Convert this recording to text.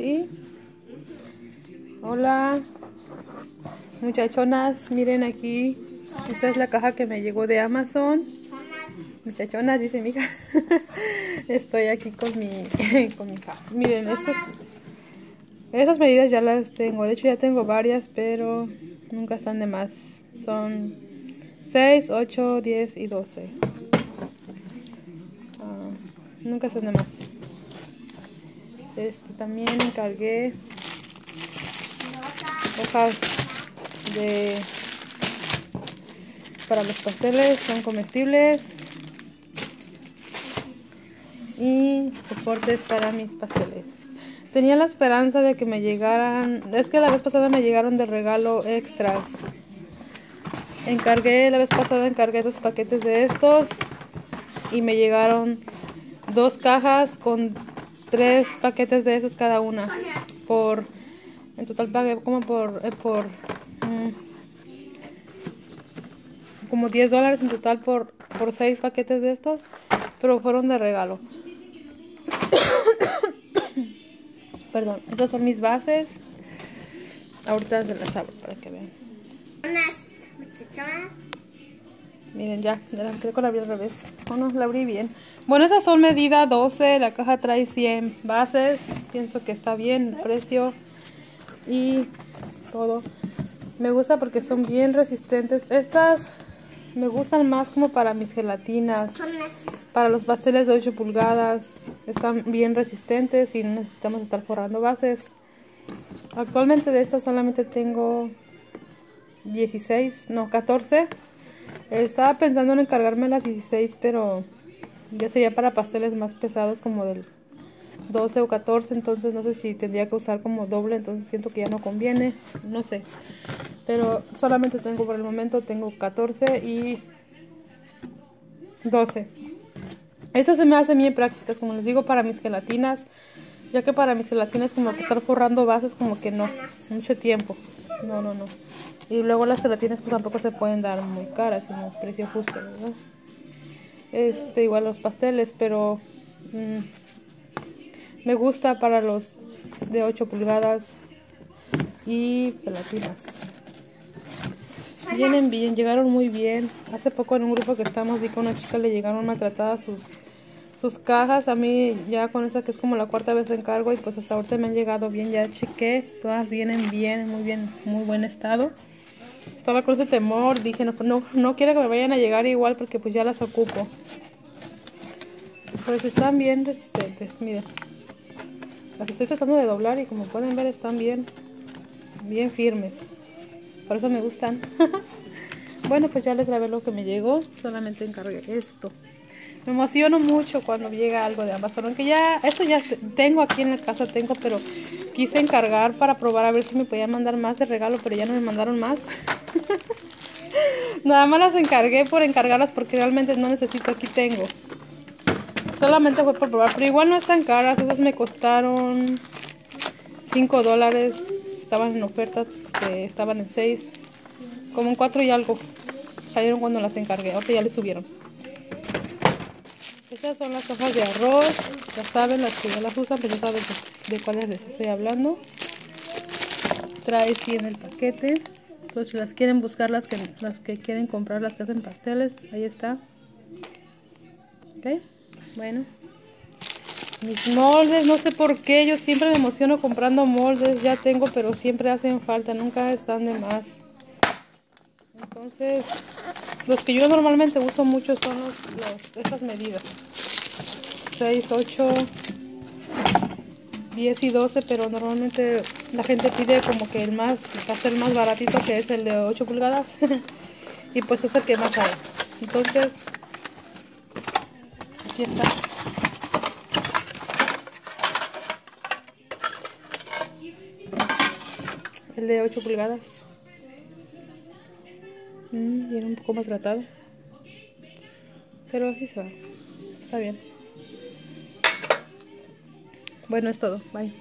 y hola muchachonas, miren aquí, esta es la caja que me llegó de Amazon. Muchachonas, dice mi hija. Estoy aquí con mi, con mi hija. Miren, estas, esas medidas ya las tengo. De hecho, ya tengo varias, pero nunca están de más. Son 6, 8, 10 y 12. Ah, nunca están de más. Este, también encargué hojas de para los pasteles, son comestibles y soportes para mis pasteles. Tenía la esperanza de que me llegaran, es que la vez pasada me llegaron de regalo extras. Encargué, la vez pasada encargué dos paquetes de estos y me llegaron dos cajas con tres paquetes de esos cada una. Por, en total pagué como por, eh, por mm, como 10 dólares en total por, por seis paquetes de estos, pero fueron de regalo. Perdón, estas son mis bases. Ahorita se las abro para que vean. Miren, ya, ya creo que la abrí al revés. Oh, no, la abrí bien. Bueno, esas son medida 12. La caja trae 100 bases. Pienso que está bien el precio. Y todo. Me gusta porque son bien resistentes. Estas me gustan más como para mis gelatinas. Para los pasteles de 8 pulgadas. Están bien resistentes y no necesitamos estar forrando bases. Actualmente de estas solamente tengo 16, no, 14. Estaba pensando en encargarme las 16, pero ya sería para pasteles más pesados como del 12 o 14, entonces no sé si tendría que usar como doble, entonces siento que ya no conviene, no sé. Pero solamente tengo por el momento, tengo 14 y 12. Estas se me hacen bien prácticas, como les digo, para mis gelatinas, ya que para mis gelatinas como que estar forrando bases como que no, mucho tiempo. No, no, no. Y luego las gelatinas pues tampoco se pueden dar muy caras, sino precio justo. Este, igual los pasteles, pero mm, me gusta para los de 8 pulgadas y gelatinas. Vienen bien, llegaron muy bien. Hace poco en un grupo que estamos vi que a una chica le llegaron maltratadas sus, sus cajas. A mí ya con esa que es como la cuarta vez encargo y pues hasta ahorita me han llegado bien. Ya chequé, todas vienen bien, muy bien, muy buen estado estaba con ese temor, dije, no, no, no quiero que me vayan a llegar igual porque pues ya las ocupo. Pues están bien resistentes, miren. Las estoy tratando de doblar y como pueden ver están bien, bien firmes. Por eso me gustan. bueno, pues ya les grabé lo que me llegó. Solamente encargué esto. Me emociono mucho cuando llega algo de Amazon. Aunque ya, esto ya tengo aquí en la casa, tengo, pero quise encargar para probar a ver si me podían mandar más de regalo, pero ya no me mandaron más. Nada más las encargué por encargarlas porque realmente no necesito, aquí tengo. Solamente fue por probar, pero igual no están caras, esas me costaron 5 dólares, estaban en oferta, estaban en 6, como en 4 y algo. Salieron cuando las encargué, ahorita ya les subieron. Estas son las hojas de arroz, ya saben, las que ya las usan, pero ya saben de, cuáles les estoy hablando. Trae 100 el paquete. Entonces, si las quieren buscar, las que, las que quieren comprar, las que hacen pasteles, ahí está. Ok, bueno. Mis moldes, no sé por qué, yo siempre me emociono comprando moldes, ya tengo, pero siempre hacen falta, nunca están de más. Entonces, los que yo normalmente uso mucho son los, estas medidas. 6, 8, 10 y 12, pero normalmente la gente pide como que el más, va a ser más baratito que es el de 8 pulgadas. y pues es el que más hay. Entonces, aquí está. El de 8 pulgadas. Mm, viene un poco maltratado. Pero así se va. Está bien. Bueno, es todo. Bye.